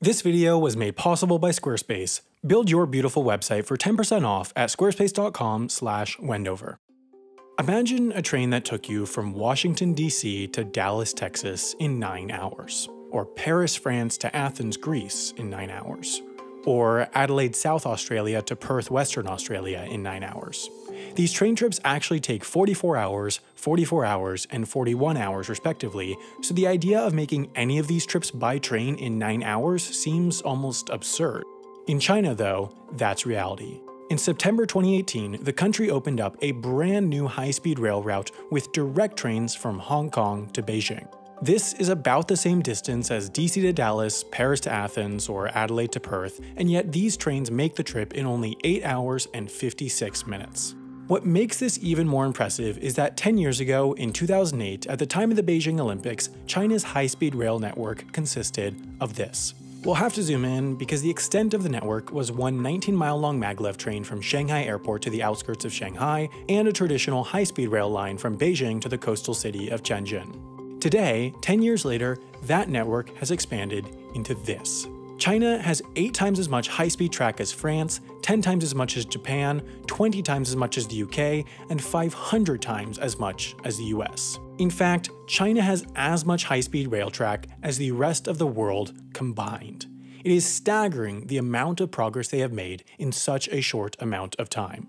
This video was made possible by Squarespace. Build your beautiful website for 10% off at squarespace.com slash wendover. Imagine a train that took you from Washington D.C. to Dallas, Texas in 9 hours, or Paris, France to Athens, Greece in 9 hours, or Adelaide, South Australia to Perth, Western Australia in 9 hours. These train trips actually take 44 hours, 44 hours, and 41 hours respectively, so the idea of making any of these trips by train in 9 hours seems almost absurd. In China, though, that's reality. In September 2018, the country opened up a brand new high speed rail route with direct trains from Hong Kong to Beijing. This is about the same distance as DC to Dallas, Paris to Athens, or Adelaide to Perth, and yet these trains make the trip in only 8 hours and 56 minutes. What makes this even more impressive is that 10 years ago, in 2008, at the time of the Beijing Olympics, China's high speed rail network consisted of this. We'll have to zoom in because the extent of the network was one 19 mile long maglev train from Shanghai Airport to the outskirts of Shanghai, and a traditional high speed rail line from Beijing to the coastal city of Tianjin. Today, 10 years later, that network has expanded into this. China has 8 times as much high speed track as France, 10 times as much as Japan, 20 times as much as the UK, and 500 times as much as the US. In fact, China has as much high speed rail track as the rest of the world combined. It is staggering the amount of progress they have made in such a short amount of time.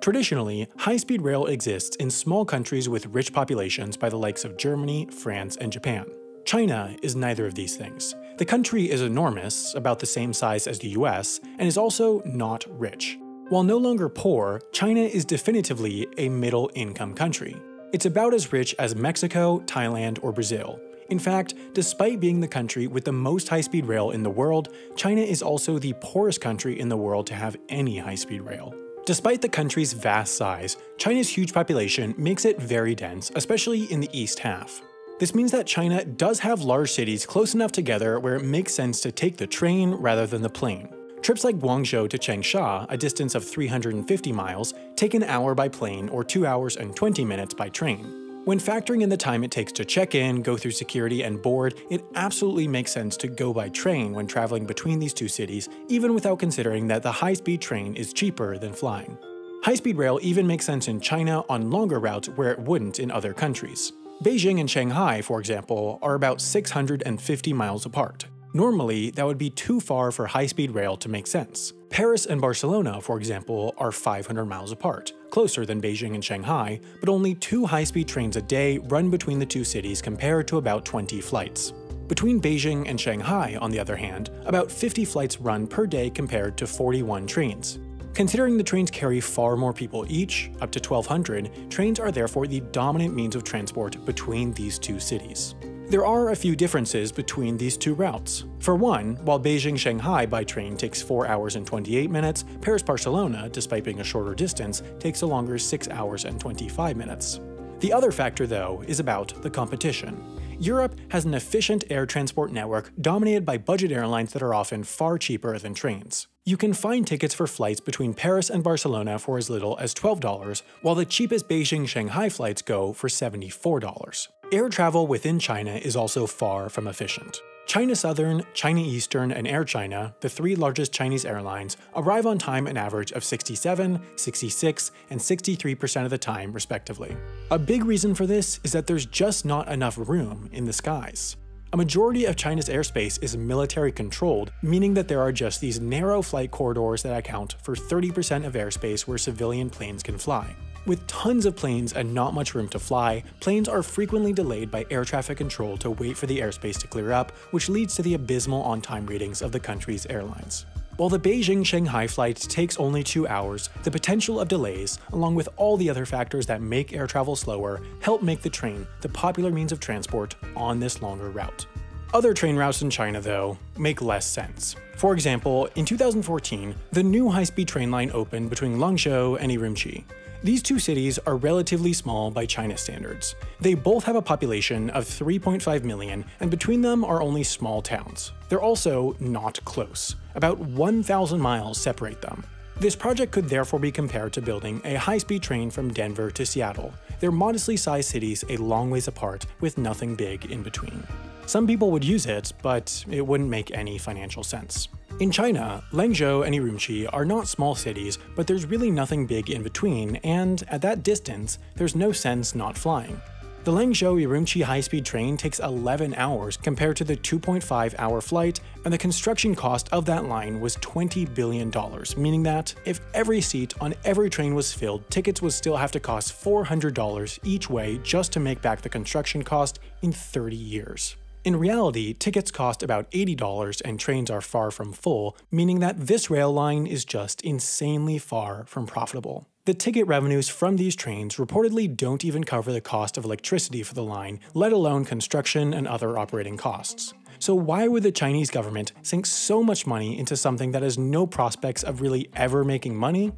Traditionally, high speed rail exists in small countries with rich populations by the likes of Germany, France, and Japan. China is neither of these things. The country is enormous, about the same size as the US, and is also not rich. While no longer poor, China is definitively a middle income country. It's about as rich as Mexico, Thailand, or Brazil. In fact, despite being the country with the most high speed rail in the world, China is also the poorest country in the world to have any high speed rail. Despite the country's vast size, China's huge population makes it very dense, especially in the east half. This means that China does have large cities close enough together where it makes sense to take the train rather than the plane. Trips like Guangzhou to Changsha, a distance of 350 miles, take an hour by plane or 2 hours and 20 minutes by train. When factoring in the time it takes to check in, go through security, and board, it absolutely makes sense to go by train when traveling between these two cities, even without considering that the high speed train is cheaper than flying. High speed rail even makes sense in China on longer routes where it wouldn't in other countries. Beijing and Shanghai, for example, are about 650 miles apart. Normally, that would be too far for high-speed rail to make sense. Paris and Barcelona, for example, are 500 miles apart, closer than Beijing and Shanghai, but only two high-speed trains a day run between the two cities compared to about 20 flights. Between Beijing and Shanghai, on the other hand, about 50 flights run per day compared to 41 trains. Considering the trains carry far more people each, up to 1,200, trains are therefore the dominant means of transport between these two cities. There are a few differences between these two routes. For one, while Beijing Shanghai by train takes 4 hours and 28 minutes, Paris Barcelona, despite being a shorter distance, takes a longer 6 hours and 25 minutes. The other factor, though, is about the competition. Europe has an efficient air transport network dominated by budget airlines that are often far cheaper than trains. You can find tickets for flights between Paris and Barcelona for as little as $12, while the cheapest Beijing Shanghai flights go for $74. Air travel within China is also far from efficient. China Southern, China Eastern, and Air China, the three largest Chinese airlines, arrive on time an average of 67, 66, and 63% of the time, respectively. A big reason for this is that there's just not enough room in the skies. A majority of China's airspace is military controlled, meaning that there are just these narrow flight corridors that account for 30% of airspace where civilian planes can fly. With tons of planes and not much room to fly, planes are frequently delayed by air traffic control to wait for the airspace to clear up, which leads to the abysmal on-time ratings of the country's airlines. While the Beijing-Shanghai flight takes only two hours, the potential of delays, along with all the other factors that make air travel slower, help make the train the popular means of transport on this longer route. Other train routes in China, though, make less sense. For example, in 2014, the new high-speed train line opened between Lanzhou and Urumqi. These two cities are relatively small by China standards. They both have a population of 3.5 million, and between them are only small towns. They're also not close. About 1,000 miles separate them. This project could therefore be compared to building a high-speed train from Denver to Seattle. They're modestly sized cities a long ways apart with nothing big in between. Some people would use it, but it wouldn't make any financial sense. In China, Lanzhou and Urumqi are not small cities, but there's really nothing big in between, and at that distance, there's no sense not flying. The Lanzhou Urumqi high-speed train takes 11 hours compared to the 2.5 hour flight, and the construction cost of that line was $20 billion, meaning that if every seat on every train was filled, tickets would still have to cost $400 each way just to make back the construction cost in 30 years. In reality, tickets cost about $80 and trains are far from full, meaning that this rail line is just insanely far from profitable. The ticket revenues from these trains reportedly don't even cover the cost of electricity for the line, let alone construction and other operating costs. So why would the Chinese government sink so much money into something that has no prospects of really ever making money?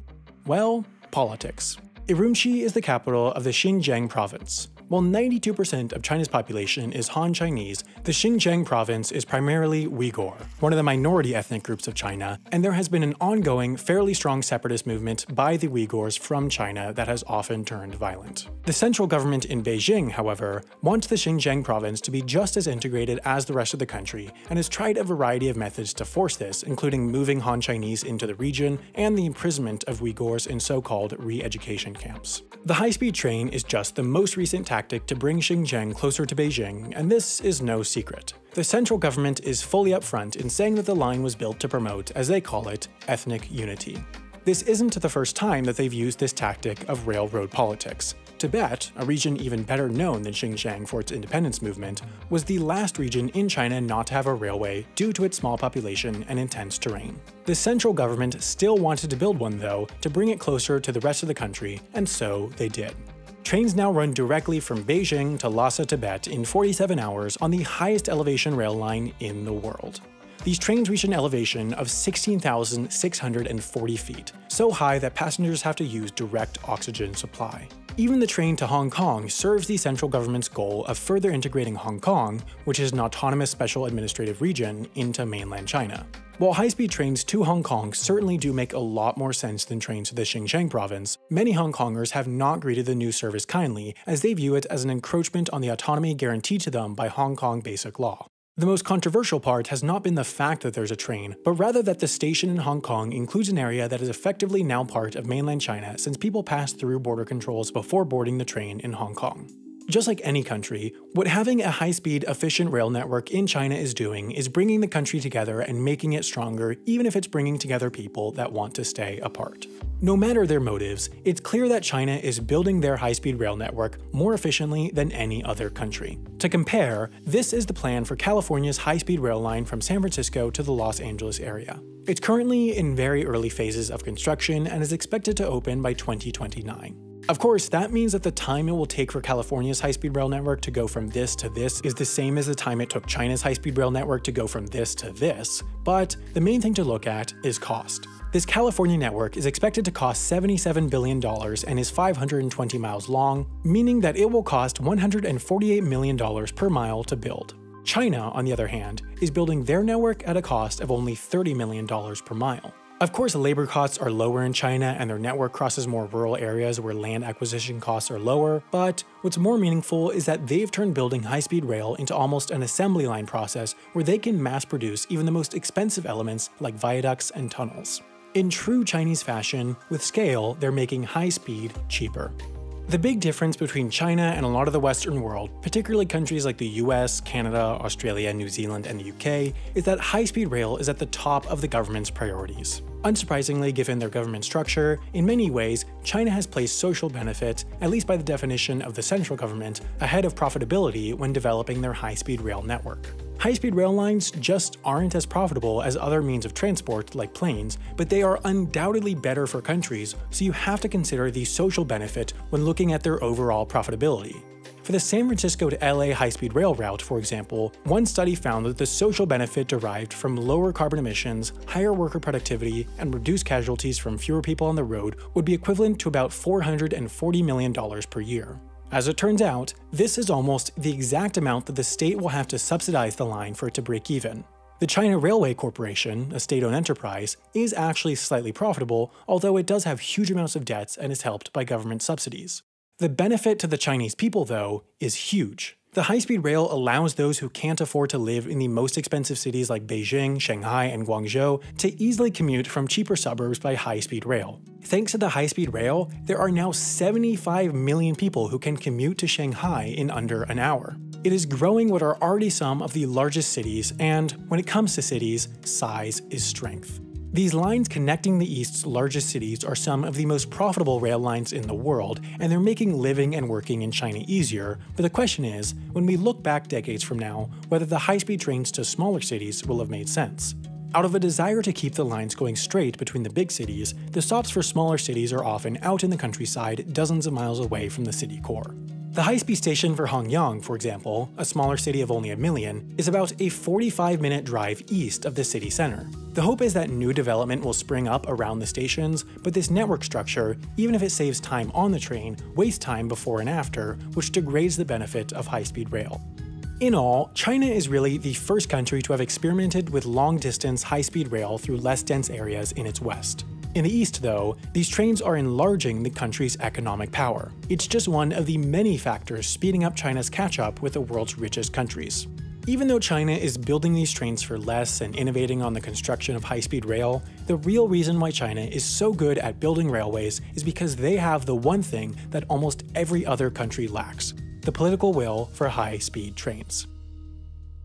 Well, politics. Urumqi is the capital of the Xinjiang province. While 92% of China's population is Han Chinese, the Xinjiang province is primarily Uyghur, one of the minority ethnic groups of China, and there has been an ongoing, fairly strong separatist movement by the Uyghurs from China that has often turned violent. The central government in Beijing, however, wants the Xinjiang province to be just as integrated as the rest of the country, and has tried a variety of methods to force this, including moving Han Chinese into the region and the imprisonment of Uyghurs in so-called re-education camps. The high-speed train is just the most recent tactic to bring Xinjiang closer to Beijing, and this is no secret. The central government is fully upfront in saying that the line was built to promote, as they call it, ethnic unity. This isn't the first time that they've used this tactic of railroad politics. Tibet, a region even better known than Xinjiang for its independence movement, was the last region in China not to have a railway due to its small population and intense terrain. The central government still wanted to build one though, to bring it closer to the rest of the country, and so they did. Trains now run directly from Beijing to Lhasa, Tibet in 47 hours on the highest elevation rail line in the world. These trains reach an elevation of 16,640 feet, so high that passengers have to use direct oxygen supply. Even the train to Hong Kong serves the central government's goal of further integrating Hong Kong, which is an autonomous special administrative region, into mainland China. While high-speed trains to Hong Kong certainly do make a lot more sense than trains to the Xinjiang province, many Hong Kongers have not greeted the new service kindly, as they view it as an encroachment on the autonomy guaranteed to them by Hong Kong basic law. The most controversial part has not been the fact that there's a train, but rather that the station in Hong Kong includes an area that is effectively now part of mainland China since people pass through border controls before boarding the train in Hong Kong. Just like any country, what having a high-speed, efficient rail network in China is doing is bringing the country together and making it stronger even if it's bringing together people that want to stay apart. No matter their motives, it's clear that China is building their high-speed rail network more efficiently than any other country. To compare, this is the plan for California's high-speed rail line from San Francisco to the Los Angeles area. It's currently in very early phases of construction and is expected to open by 2029. Of course, that means that the time it will take for California's high-speed rail network to go from this to this is the same as the time it took China's high-speed rail network to go from this to this, but the main thing to look at is cost. This California network is expected to cost $77 billion and is 520 miles long, meaning that it will cost $148 million per mile to build. China, on the other hand, is building their network at a cost of only $30 million per mile. Of course, labor costs are lower in China and their network crosses more rural areas where land acquisition costs are lower, but what's more meaningful is that they've turned building high-speed rail into almost an assembly line process where they can mass produce even the most expensive elements like viaducts and tunnels. In true Chinese fashion, with scale, they're making high speed cheaper. The big difference between China and a lot of the Western world, particularly countries like the US, Canada, Australia, New Zealand, and the UK, is that high speed rail is at the top of the government's priorities. Unsurprisingly, given their government structure, in many ways, China has placed social benefit, at least by the definition of the central government, ahead of profitability when developing their high speed rail network. High-speed rail lines just aren't as profitable as other means of transport, like planes, but they are undoubtedly better for countries, so you have to consider the social benefit when looking at their overall profitability. For the San Francisco to LA high-speed rail route, for example, one study found that the social benefit derived from lower carbon emissions, higher worker productivity, and reduced casualties from fewer people on the road would be equivalent to about $440 million per year. As it turns out, this is almost the exact amount that the state will have to subsidize the line for it to break even. The China Railway Corporation, a state-owned enterprise, is actually slightly profitable, although it does have huge amounts of debts and is helped by government subsidies. The benefit to the Chinese people, though, is huge. The high speed rail allows those who can't afford to live in the most expensive cities like Beijing, Shanghai, and Guangzhou to easily commute from cheaper suburbs by high speed rail. Thanks to the high speed rail, there are now 75 million people who can commute to Shanghai in under an hour. It is growing what are already some of the largest cities, and when it comes to cities, size is strength. These lines connecting the East's largest cities are some of the most profitable rail lines in the world, and they're making living and working in China easier, but the question is, when we look back decades from now, whether the high-speed trains to smaller cities will have made sense. Out of a desire to keep the lines going straight between the big cities, the stops for smaller cities are often out in the countryside dozens of miles away from the city core. The high-speed station for Hongyang, for example, a smaller city of only a million, is about a 45-minute drive east of the city center. The hope is that new development will spring up around the stations, but this network structure, even if it saves time on the train, wastes time before and after, which degrades the benefit of high-speed rail. In all, China is really the first country to have experimented with long-distance high-speed rail through less dense areas in its west. In the east, though, these trains are enlarging the country's economic power. It's just one of the many factors speeding up China's catch up with the world's richest countries. Even though China is building these trains for less and innovating on the construction of high speed rail, the real reason why China is so good at building railways is because they have the one thing that almost every other country lacks the political will for high speed trains.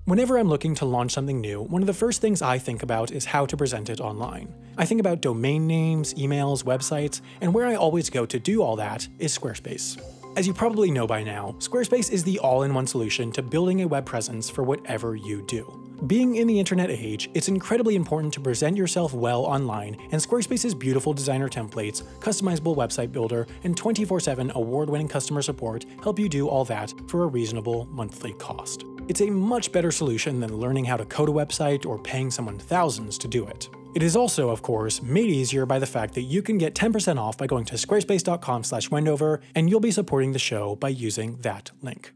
Whenever I'm looking to launch something new, one of the first things I think about is how to present it online. I think about domain names, emails, websites, and where I always go to do all that is Squarespace. As you probably know by now, Squarespace is the all-in-one solution to building a web presence for whatever you do. Being in the internet age, it's incredibly important to present yourself well online, and Squarespace's beautiful designer templates, customizable website builder, and 24-7 award-winning customer support help you do all that for a reasonable monthly cost. It's a much better solution than learning how to code a website or paying someone thousands to do it. It is also, of course, made easier by the fact that you can get 10% off by going to squarespace.com slash wendover, and you'll be supporting the show by using that link.